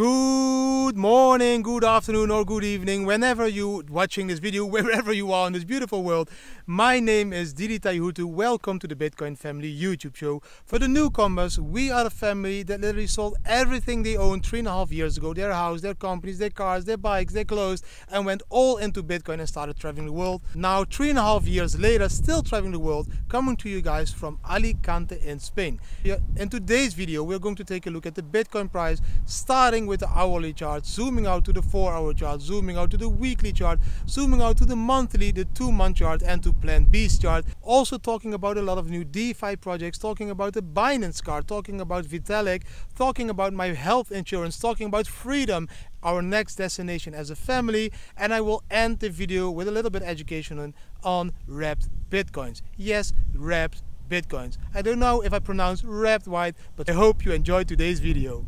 Good morning, good afternoon, or good evening, whenever you're watching this video, wherever you are in this beautiful world. My name is Didi Taihuttu. Welcome to the Bitcoin Family YouTube show. For the newcomers, we are a family that literally sold everything they owned three and a half years ago their house, their companies, their cars, their bikes, their clothes and went all into Bitcoin and started traveling the world. Now, three and a half years later, still traveling the world, coming to you guys from Alicante in Spain. In today's video, we're going to take a look at the Bitcoin price starting with the hourly chart, zooming out to the 4 hour chart, zooming out to the weekly chart, zooming out to the monthly, the 2 month chart and to Plan B's chart. Also talking about a lot of new DeFi projects, talking about the Binance card, talking about Vitalik, talking about my health insurance, talking about freedom our next destination as a family and I will end the video with a little bit education on wrapped bitcoins. Yes, wrapped bitcoins. I don't know if I pronounce wrapped right, but I hope you enjoyed today's video.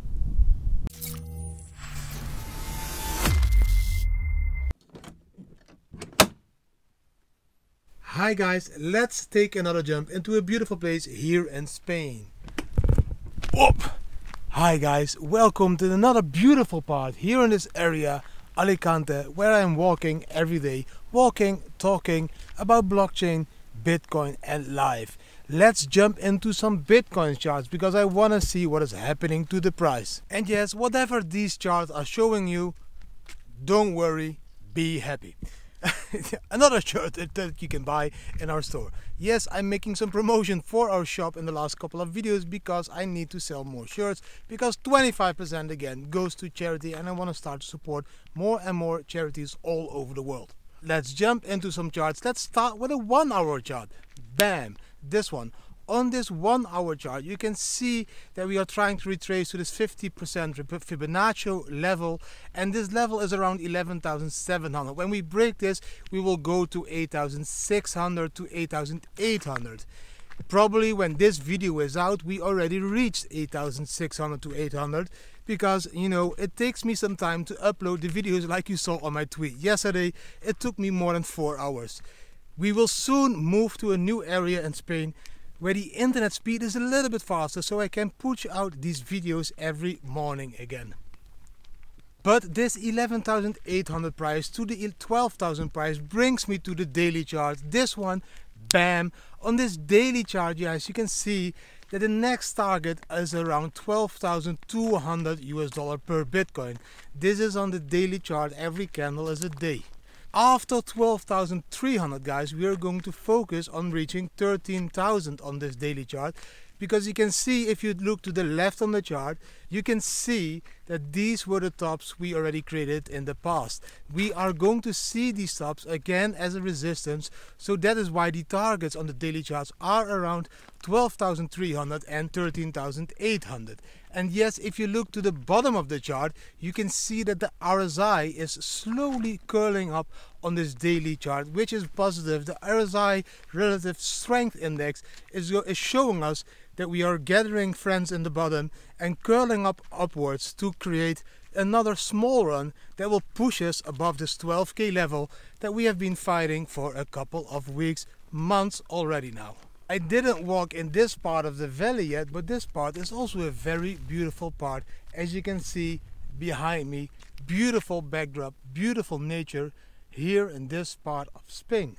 Hi guys, let's take another jump into a beautiful place here in Spain. Whoop! Hi guys, welcome to another beautiful part here in this area, Alicante, where I'm walking every day, walking, talking about blockchain, Bitcoin and life. Let's jump into some Bitcoin charts because I want to see what is happening to the price. And yes, whatever these charts are showing you, don't worry, be happy. another shirt that, that, you can buy in our store. Yes, I'm making some promotion for our shop in the last couple of videos because I need to sell more shirts because 25% again goes to charity and I want to start to support more and more charities all over the world. Let's jump into some charts. Let's start with a one hour chart. Bam! This one on this one hour chart you can see that we are trying to retrace to this 50% Fibonacci level and this level is around 11,700 when we break this we will go to 8,600 to 8,800 probably when this video is out we already reached 8600 to 800 because you know it takes me some time to upload the videos like you saw on my tweet. Yesterday it took me more than four hours. We will soon move to a new area in Spain where the internet speed is a little bit faster so I can push out these videos every morning again. But this 11,800 price to the 12,000 price brings me to the daily chart. This one, bam, on this daily chart, guys, you can see that the next target is around 12,200 US dollar per Bitcoin. This is on the daily chart, every candle is a day. After 12,300 guys, we are going to focus on reaching 13,000 on this daily chart because you can see if you look to the left on the chart, you can see that these were the tops we already created in the past. We are going to see these tops again as a resistance, so that is why the targets on the daily charts are around 12,300 and 13,800. And yes, if you look to the bottom of the chart, you can see that the RSI is slowly curling up on this daily chart, which is positive. The RSI Relative Strength Index is, is showing us that we are gathering friends in the bottom and curling up upwards to create another small run that will push us above this 12k level that we have been fighting for a couple of weeks, months already now. I didn't walk in this part of the valley yet, but this part is also a very beautiful part. As you can see behind me, beautiful backdrop, beautiful nature here in this part of Spain.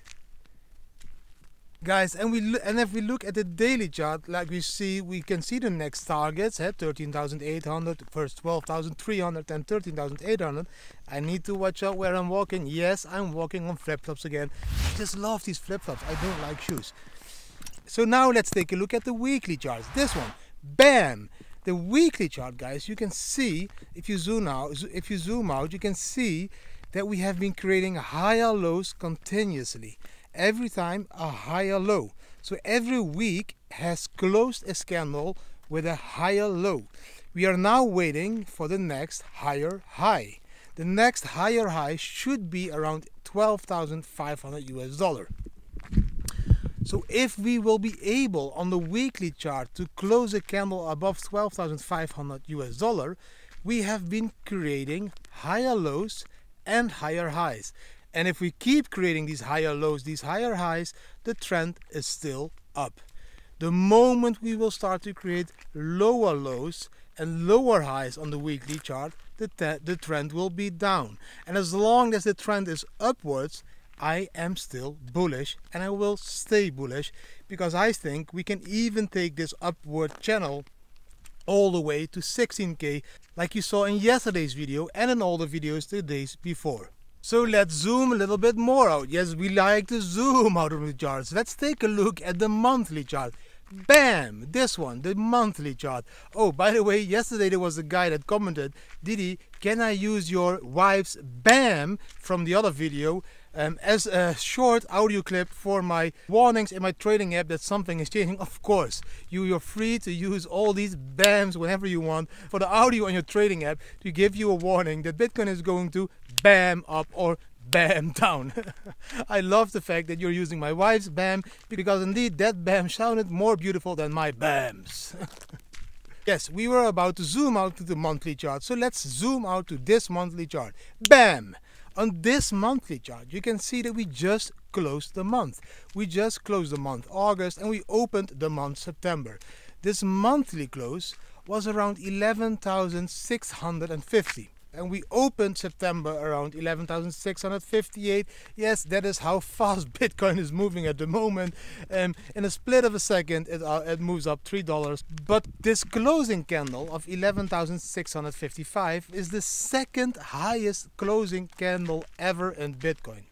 Guys, and we and if we look at the daily chart, like we see, we can see the next targets eh, at 13,800, first 12,300 and 13,800. I need to watch out where I'm walking. Yes, I'm walking on flip-flops again. I just love these flip-flops. I don't like shoes. So now let's take a look at the weekly charts. This one, bam! The weekly chart, guys, you can see if you zoom out, if you zoom out, you can see that we have been creating higher lows continuously. Every time a higher low. So every week has closed a candle with a higher low. We are now waiting for the next higher high. The next higher high should be around 12,500 US dollar. So if we will be able on the weekly chart to close a candle above 12,500 US dollar, we have been creating higher lows and higher highs. And if we keep creating these higher lows, these higher highs, the trend is still up. The moment we will start to create lower lows and lower highs on the weekly chart, the, the trend will be down. And as long as the trend is upwards, I am still bullish and I will stay bullish because I think we can even take this upward channel all the way to 16k like you saw in yesterday's video and in all the videos the days before. So let's zoom a little bit more out. Yes, we like to zoom out of the charts. Let's take a look at the monthly chart. Bam! This one, the monthly chart. Oh, by the way, yesterday there was a guy that commented, Didi, can I use your wife's BAM from the other video um, as a short audio clip for my warnings in my trading app that something is changing. Of course, you, you're free to use all these BAMs whenever you want for the audio on your trading app to give you a warning that Bitcoin is going to BAM up or BAM down. I love the fact that you're using my wife's BAM because indeed that BAM sounded more beautiful than my BAMs. Yes, we were about to zoom out to the monthly chart. So let's zoom out to this monthly chart. BAM! On this monthly chart, you can see that we just closed the month. We just closed the month August and we opened the month September. This monthly close was around 11,650 and we opened September around 11,658. Yes, that is how fast Bitcoin is moving at the moment. Um, in a split of a second, it, uh, it moves up $3. But this closing candle of 11,655 is the second highest closing candle ever in Bitcoin.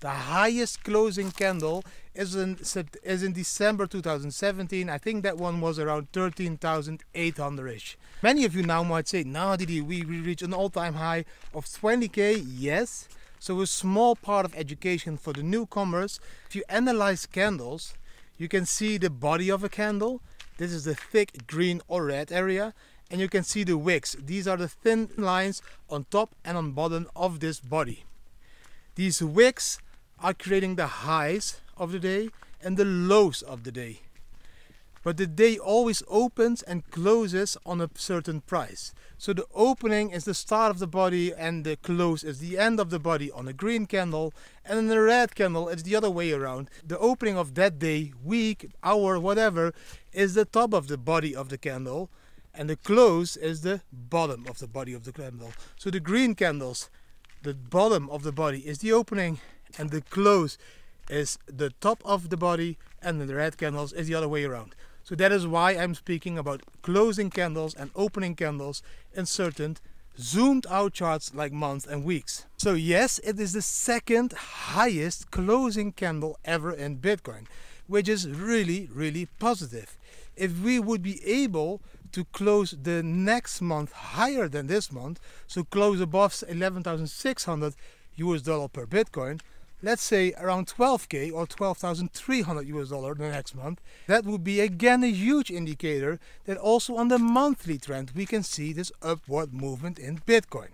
The highest closing candle is in in December 2017. I think that one was around 13,800ish. Many of you now might say, "Now, did we reach an all-time high of 20k?" Yes. So a small part of education for the newcomers. If you analyze candles, you can see the body of a candle. This is the thick green or red area. And you can see the wicks. These are the thin lines on top and on bottom of this body. These wicks are creating the highs of the day and the lows of the day. But the day always opens and closes on a certain price. So the opening is the start of the body and the close is the end of the body on a green candle. And in the red candle, it's the other way around. The opening of that day, week, hour, whatever, is the top of the body of the candle. And the close is the bottom of the body of the candle. So the green candles, the bottom of the body is the opening and the close is the top of the body and the red candles is the other way around. So that is why I'm speaking about closing candles and opening candles in certain zoomed out charts like months and weeks. So yes, it is the second highest closing candle ever in Bitcoin, which is really, really positive. If we would be able to close the next month higher than this month, so close above 11,600 US dollar per Bitcoin, let's say around 12k or 12,300 US dollar the next month, that would be again a huge indicator that also on the monthly trend we can see this upward movement in Bitcoin.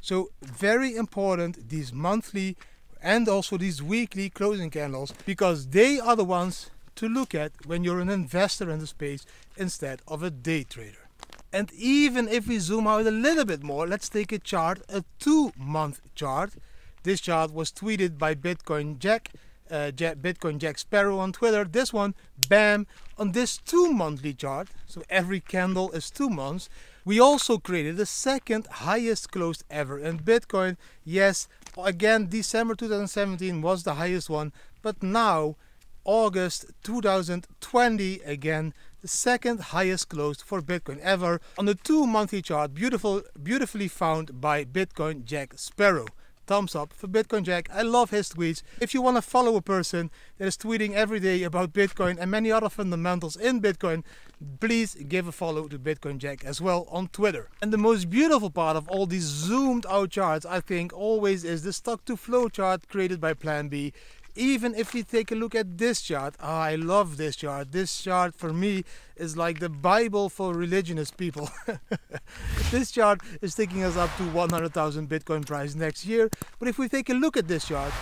So very important these monthly and also these weekly closing candles because they are the ones to look at when you're an investor in the space instead of a day trader. And even if we zoom out a little bit more, let's take a chart, a two month chart this chart was tweeted by Bitcoin Jack, uh, Jack, Bitcoin Jack Sparrow on Twitter. This one, bam, on this two monthly chart, so every candle is two months, we also created the second highest closed ever in Bitcoin. Yes, again, December 2017 was the highest one, but now, August 2020, again, the second highest closed for Bitcoin ever on the two monthly chart, beautiful, beautifully found by Bitcoin Jack Sparrow thumbs up for Bitcoin Jack. I love his tweets. If you want to follow a person that is tweeting every day about Bitcoin and many other fundamentals in Bitcoin, please give a follow to Bitcoin Jack as well on Twitter. And the most beautiful part of all these zoomed out charts, I think, always is the stock to flow chart created by Plan B even if we take a look at this chart oh, i love this chart. This chart for me is like the bible for religionist people. This chart is taking us up to 100000 bitcoin price next year. But if we take a look at this chart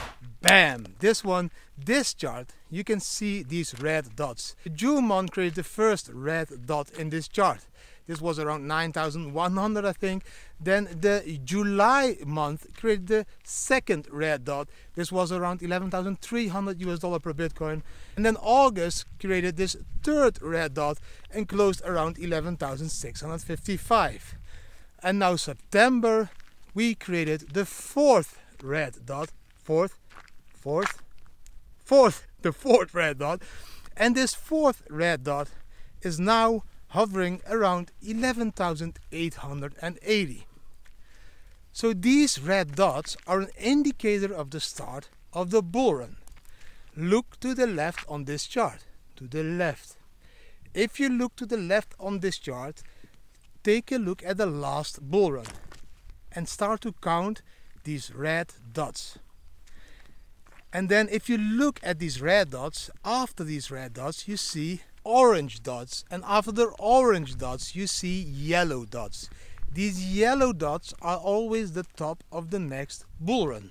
bam this one this chart you can see these red dots. June month created the first red dot in this chart this was around 9,100, I think. Then the July month created the second red dot. This was around 11,300 US dollar per Bitcoin. And then August created this third red dot and closed around 11,655. And now September, we created the fourth red dot. Fourth, fourth, fourth, the fourth red dot. And this fourth red dot is now hovering around 11,880. So these red dots are an indicator of the start of the bull run. Look to the left on this chart, to the left. If you look to the left on this chart, take a look at the last bull run and start to count these red dots. And then if you look at these red dots, after these red dots, you see orange dots. And after the orange dots, you see yellow dots. These yellow dots are always the top of the next bull run.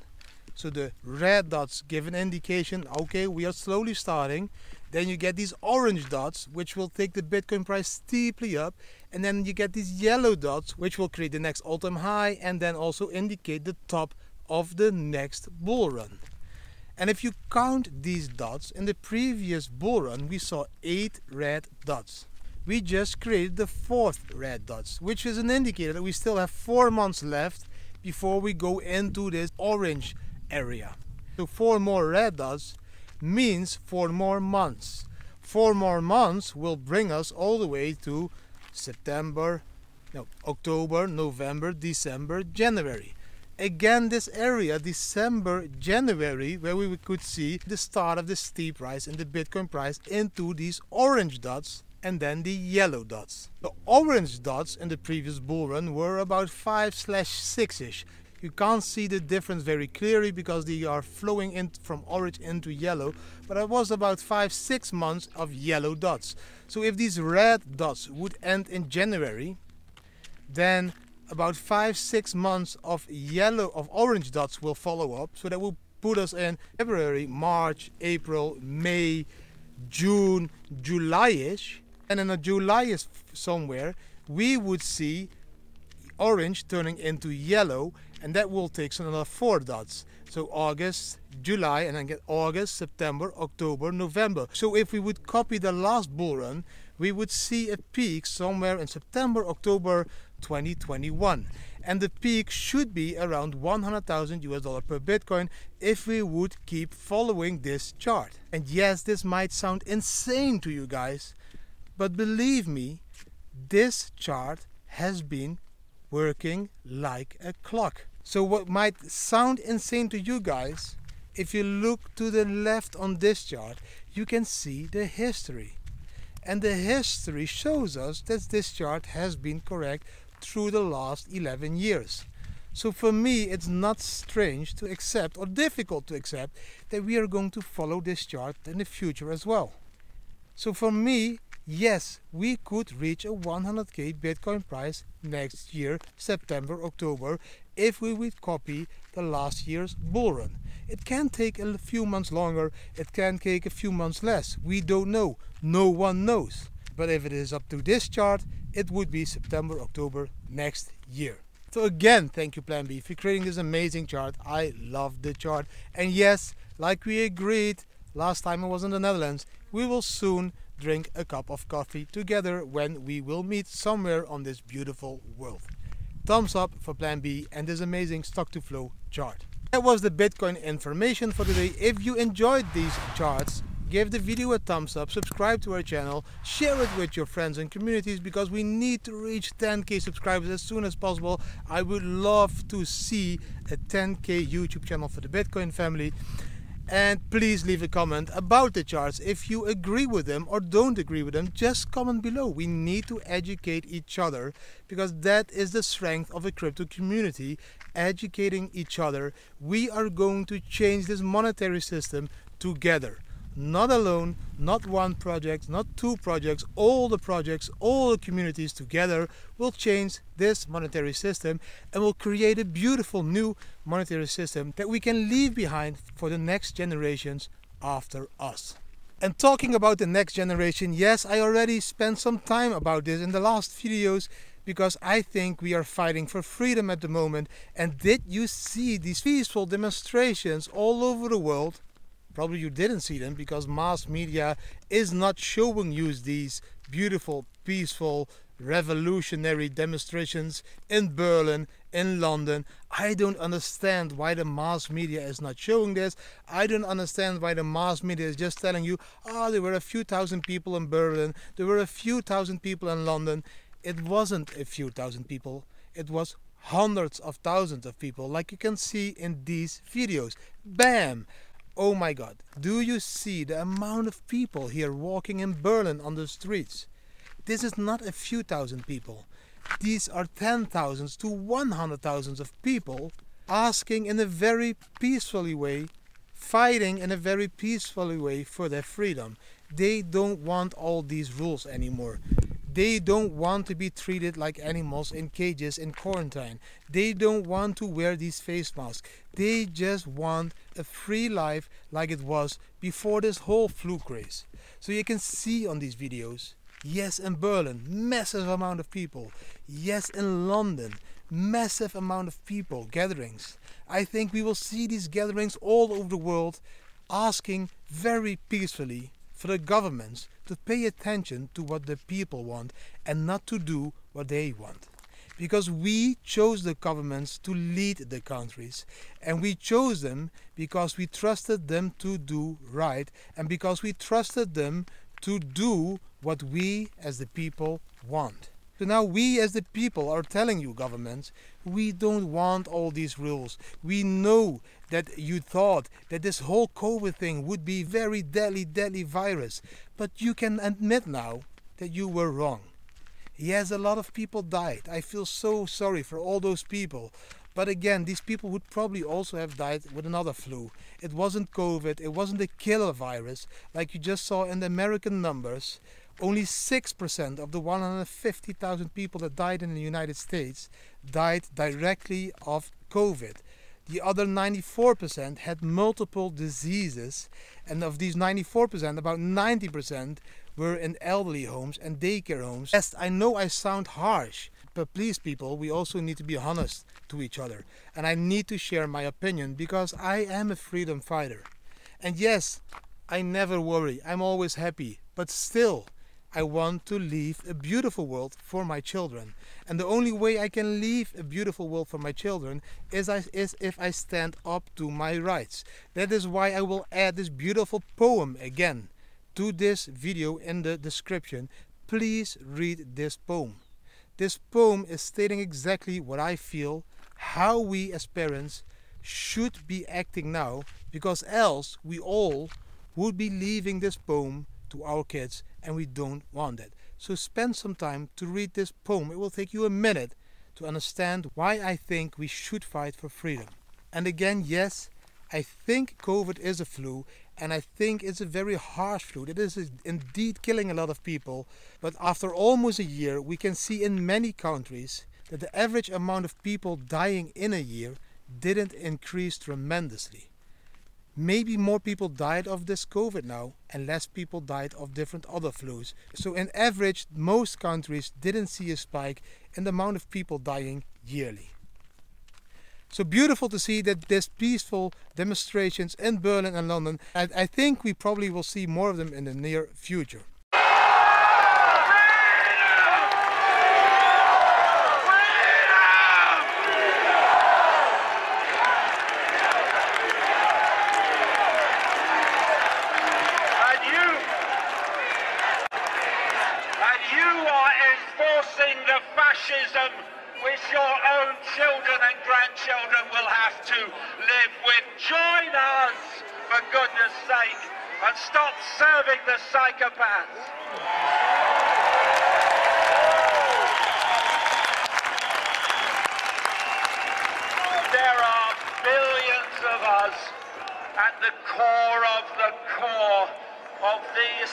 So the red dots give an indication, okay, we are slowly starting. Then you get these orange dots, which will take the Bitcoin price steeply up. And then you get these yellow dots, which will create the next all-time high and then also indicate the top of the next bull run. And if you count these dots, in the previous bull run we saw 8 red dots. We just created the fourth red dots, which is an indicator that we still have 4 months left before we go into this orange area. So 4 more red dots means 4 more months. 4 more months will bring us all the way to September, no, October, November, December, January again this area December January where we could see the start of the steep rise in the Bitcoin price into these orange dots and then the yellow dots. The orange dots in the previous bull run were about 5 slash 6 ish. You can't see the difference very clearly because they are flowing in from orange into yellow, but it was about 5-6 months of yellow dots. So if these red dots would end in January, then about five six months of yellow of orange dots will follow up. So that will put us in february march april may june july-ish. And in a july somewhere we would see orange turning into yellow and that will take another four dots. So august july and then get august september october november. So if we would copy the last bull run we would see a peak somewhere in september october 2021 and the peak should be around 100,000 US dollar per Bitcoin if we would keep following this chart. And yes, this might sound insane to you guys, but believe me, this chart has been working like a clock. So what might sound insane to you guys, if you look to the left on this chart, you can see the history. And the history shows us that this chart has been correct through the last 11 years. So for me, it's not strange to accept or difficult to accept that we are going to follow this chart in the future as well. So for me, yes, we could reach a 100k Bitcoin price next year, September, October, if we would copy the last year's bull run. It can take a few months longer, it can take a few months less. We don't know. No one knows. But if it is up to this chart, it would be September, October next year. So again, thank you Plan B for creating this amazing chart. I love the chart. And yes, like we agreed last time I was in the Netherlands, we will soon drink a cup of coffee together when we will meet somewhere on this beautiful world. Thumbs up for Plan B and this amazing stock to flow chart. That was the Bitcoin information for today. If you enjoyed these charts, give the video a thumbs up, subscribe to our channel, share it with your friends and communities because we need to reach 10k subscribers as soon as possible. I would love to see a 10k YouTube channel for the Bitcoin family. And please leave a comment about the charts. If you agree with them or don't agree with them, just comment below. We need to educate each other because that is the strength of a crypto community. Educating each other, we are going to change this monetary system together not alone, not one project, not two projects, all the projects, all the communities together will change this monetary system and will create a beautiful new monetary system that we can leave behind for the next generations after us. And talking about the next generation, yes, I already spent some time about this in the last videos because I think we are fighting for freedom at the moment. And did you see these peaceful demonstrations all over the world? Probably you didn't see them because mass media is not showing you these beautiful, peaceful revolutionary demonstrations in Berlin, in London. I don't understand why the mass media is not showing this. I don't understand why the mass media is just telling you, oh, there were a few thousand people in Berlin, there were a few thousand people in London. It wasn't a few thousand people, it was hundreds of thousands of people, like you can see in these videos. Bam! Oh my god, do you see the amount of people here walking in Berlin on the streets? This is not a few thousand people. These are ten thousands to one hundred thousands of people asking in a very peacefully way, fighting in a very peacefully way for their freedom. They don't want all these rules anymore. They don't want to be treated like animals in cages in quarantine. They don't want to wear these face masks. They just want a free life like it was before this whole flu craze. So you can see on these videos Yes, in Berlin, massive amount of people. Yes, in London, massive amount of people, gatherings. I think we will see these gatherings all over the world asking very peacefully for the governments to pay attention to what the people want and not to do what they want. Because we chose the governments to lead the countries and we chose them because we trusted them to do right and because we trusted them to do what we as the people want. So now we as the people are telling you governments, we don't want all these rules. We know that you thought that this whole COVID thing would be very deadly, deadly virus. But you can admit now that you were wrong. Yes, a lot of people died. I feel so sorry for all those people. But again, these people would probably also have died with another flu. It wasn't COVID, it wasn't a killer virus like you just saw in the American numbers. Only 6% of the 150,000 people that died in the United States died directly of COVID. The other 94% had multiple diseases, and of these 94%, about 90% were in elderly homes and daycare homes. Yes, I know I sound harsh, but please, people, we also need to be honest to each other. And I need to share my opinion because I am a freedom fighter. And yes, I never worry, I'm always happy. But still, I want to leave a beautiful world for my children. And the only way I can leave a beautiful world for my children is, I, is if I stand up to my rights. That is why I will add this beautiful poem again to this video in the description. Please read this poem. This poem is stating exactly what I feel, how we as parents should be acting now, because else we all would be leaving this poem to our kids and we don't want that. So spend some time to read this poem. It will take you a minute to understand why I think we should fight for freedom. And again, yes, I think COVID is a flu and I think it's a very harsh flu. It is indeed killing a lot of people. But after almost a year, we can see in many countries that the average amount of people dying in a year didn't increase tremendously. Maybe more people died of this COVID now and less people died of different other flus. So in average, most countries didn't see a spike in the amount of people dying yearly. So beautiful to see that there's peaceful demonstrations in Berlin and London. And I think we probably will see more of them in the near future. enforcing the fascism which your own children and grandchildren will have to live with. Join us, for goodness sake, and stop serving the psychopaths. There are billions of us at the core of the core of this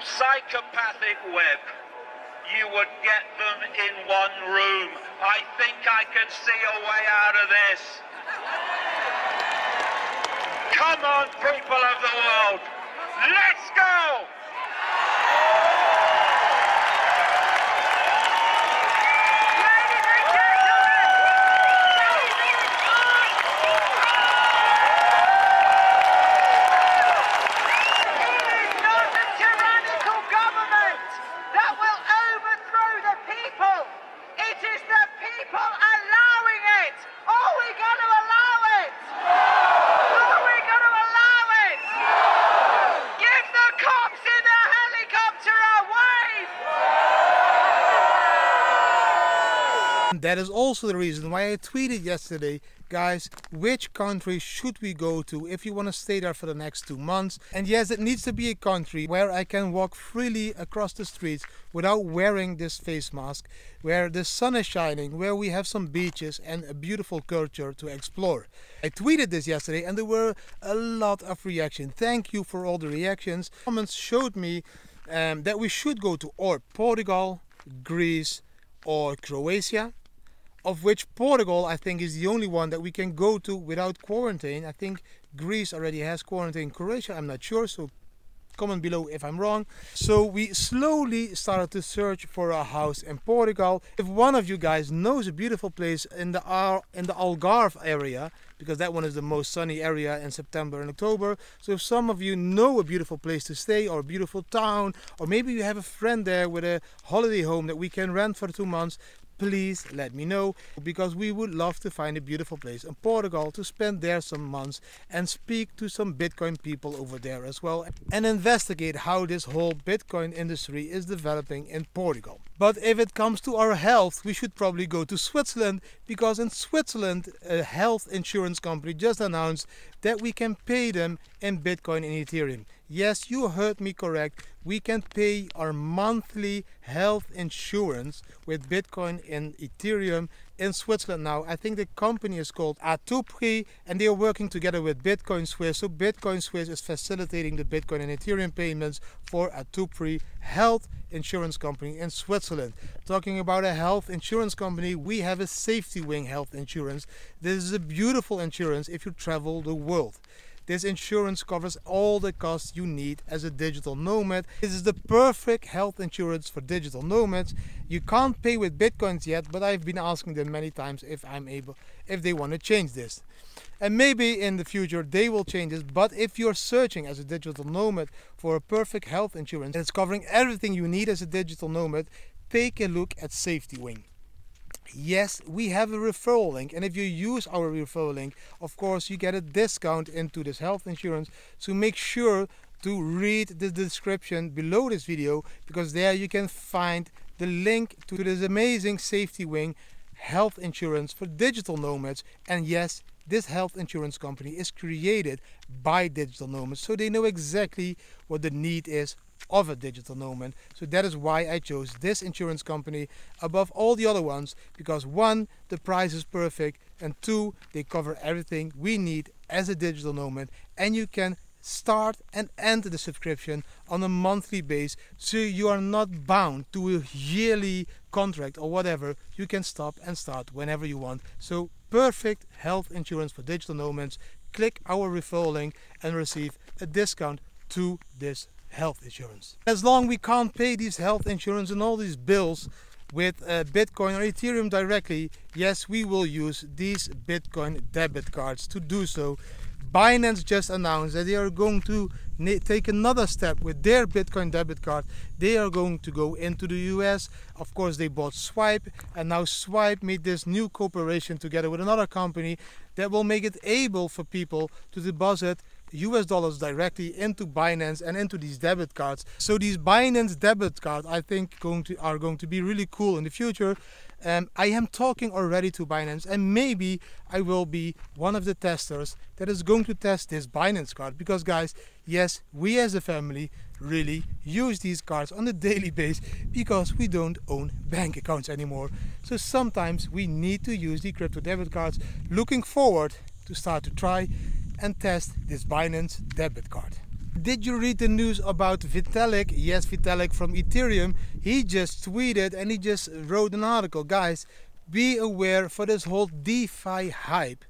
psychopathic web you would get them in one room. I think I can see a way out of this. Come on, people of the world. Let's go! That is also the reason why I tweeted yesterday, guys, which country should we go to if you want to stay there for the next two months? And yes, it needs to be a country where I can walk freely across the streets without wearing this face mask, where the sun is shining, where we have some beaches and a beautiful culture to explore. I tweeted this yesterday and there were a lot of reactions. Thank you for all the reactions. Comments showed me um, that we should go to or Portugal, Greece, or Croatia, of which Portugal I think is the only one that we can go to without quarantine. I think Greece already has quarantine, Croatia I'm not sure, so comment below if I'm wrong. So we slowly started to search for a house in Portugal. If one of you guys knows a beautiful place in the Al in the Algarve area, because that one is the most sunny area in September and October. So if some of you know a beautiful place to stay or a beautiful town, or maybe you have a friend there with a holiday home that we can rent for two months, please let me know because we would love to find a beautiful place in Portugal to spend there some months and speak to some Bitcoin people over there as well and investigate how this whole Bitcoin industry is developing in Portugal. But if it comes to our health, we should probably go to Switzerland because in Switzerland, a health insurance company just announced that we can pay them in Bitcoin and Ethereum. Yes, you heard me correct. We can pay our monthly health insurance with Bitcoin and Ethereum in Switzerland now. I think the company is called Atupri and they are working together with Bitcoin Suisse. So Bitcoin Suisse is facilitating the Bitcoin and Ethereum payments for Atupri Health Insurance Company in Switzerland. Talking about a health insurance company, we have a SafetyWing Health Insurance. This is a beautiful insurance if you travel the world. This insurance covers all the costs you need as a digital nomad. This is the perfect health insurance for digital nomads. You can't pay with bitcoins yet, but I've been asking them many times if I'm able, if they want to change this. And maybe in the future they will change this. But if you're searching as a digital nomad for a perfect health insurance that's covering everything you need as a digital nomad, take a look at SafetyWing yes we have a referral link and if you use our referral link of course you get a discount into this health insurance. So make sure to read the description below this video because there you can find the link to this amazing SafetyWing health insurance for digital nomads. And yes this health insurance company is created by digital nomads so they know exactly what the need is of a digital nomad. So that is why I chose this insurance company above all the other ones because one, the price is perfect and two, they cover everything we need as a digital nomad and you can start and end the subscription on a monthly base so you are not bound to a yearly contract or whatever you can stop and start whenever you want so perfect health insurance for digital nomads click our referral link and receive a discount to this health insurance. As long we can't pay these health insurance and all these bills with uh, Bitcoin or Ethereum directly, yes, we will use these Bitcoin debit cards to do so. Binance just announced that they are going to take another step with their Bitcoin debit card. They are going to go into the US. Of course, they bought Swipe, and now Swipe made this new cooperation together with another company that will make it able for people to deposit US dollars directly into Binance and into these debit cards. So these Binance debit cards I think going to are going to be really cool in the future. Um, I am talking already to Binance and maybe I will be one of the testers that is going to test this Binance card because guys yes we as a family really use these cards on a daily basis because we don't own bank accounts anymore so sometimes we need to use the crypto debit cards looking forward to start to try and test this Binance debit card. Did you read the news about Vitalik? Yes, Vitalik from Ethereum. He just tweeted and he just wrote an article. Guys, be aware for this whole DeFi hype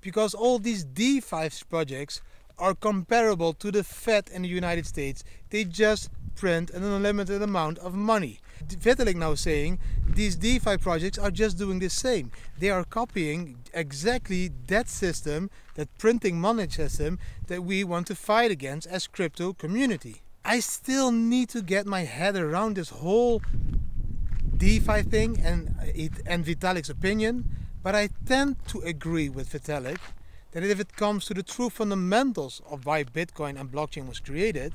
because all these DeFi projects are comparable to the Fed in the United States. They just print an unlimited amount of money. Vitalik now saying these DeFi projects are just doing the same. They are copying exactly that system, that printing money system that we want to fight against as crypto community. I still need to get my head around this whole DeFi thing and uh, and Vitalik's opinion, but I tend to agree with Vitalik that if it comes to the true fundamentals of why Bitcoin and blockchain was created,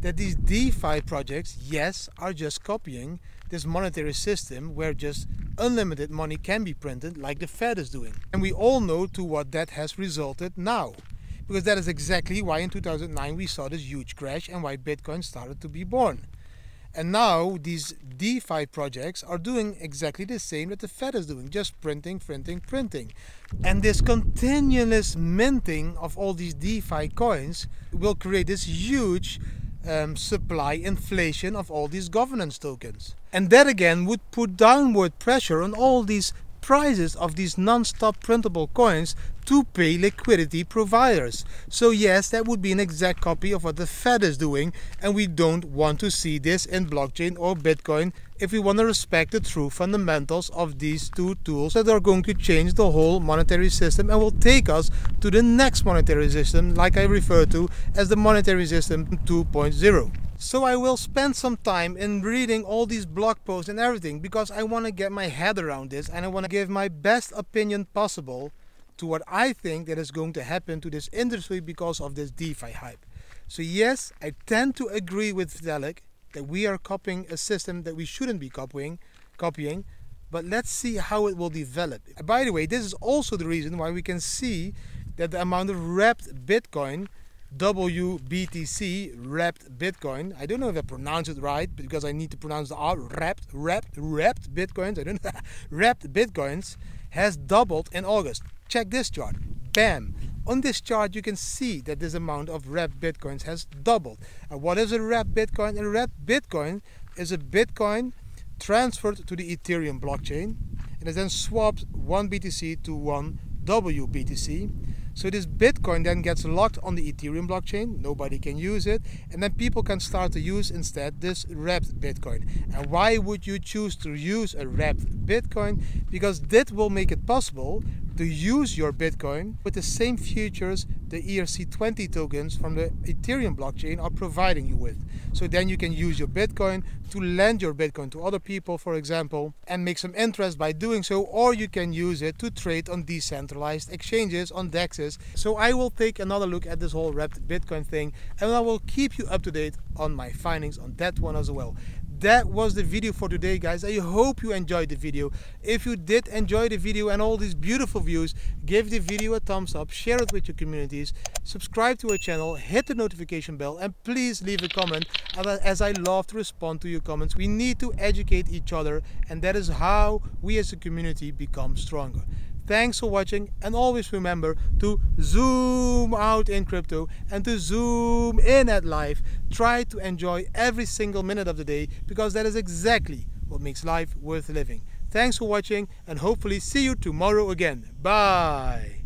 that these DeFi projects, yes, are just copying this monetary system where just unlimited money can be printed like the Fed is doing. And we all know to what that has resulted now. Because that is exactly why in 2009 we saw this huge crash and why Bitcoin started to be born. And now these DeFi projects are doing exactly the same that the Fed is doing, just printing, printing, printing. And this continuous minting of all these DeFi coins will create this huge um, supply inflation of all these governance tokens. And that again would put downward pressure on all these prices of these non-stop printable coins to pay liquidity providers. So yes, that would be an exact copy of what the Fed is doing and we don't want to see this in blockchain or Bitcoin if we want to respect the true fundamentals of these two tools that are going to change the whole monetary system and will take us to the next monetary system like I refer to as the monetary system 2.0. So I will spend some time in reading all these blog posts and everything because I want to get my head around this and I want to give my best opinion possible to what I think that is going to happen to this industry because of this DeFi hype. So yes, I tend to agree with Vitalik that we are copying a system that we shouldn't be copying, copying, but let's see how it will develop. By the way, this is also the reason why we can see that the amount of wrapped Bitcoin WBTC wrapped Bitcoin. I don't know if I pronounce it right because I need to pronounce the R wrapped, wrapped, wrapped Bitcoins. I don't know. wrapped Bitcoins has doubled in August. Check this chart. Bam. On this chart, you can see that this amount of wrapped Bitcoins has doubled. And what is a wrapped Bitcoin? A wrapped Bitcoin is a Bitcoin transferred to the Ethereum blockchain and it then swapped one BTC to one WBTC so this Bitcoin then gets locked on the Ethereum blockchain, nobody can use it, and then people can start to use instead this wrapped Bitcoin. And why would you choose to use a wrapped Bitcoin? Because that will make it possible to use your Bitcoin with the same features the ERC20 tokens from the Ethereum blockchain are providing you with. So then you can use your Bitcoin to lend your Bitcoin to other people, for example, and make some interest by doing so, or you can use it to trade on decentralized exchanges, on DEXs. So I will take another look at this whole wrapped Bitcoin thing and I will keep you up to date on my findings on that one as well that was the video for today guys. I hope you enjoyed the video. If you did enjoy the video and all these beautiful views give the video a thumbs up share it with your communities subscribe to our channel hit the notification bell and please leave a comment as i love to respond to your comments. We need to educate each other and that is how we as a community become stronger Thanks for watching and always remember to zoom out in crypto and to zoom in at life. Try to enjoy every single minute of the day because that is exactly what makes life worth living. Thanks for watching and hopefully see you tomorrow again. Bye.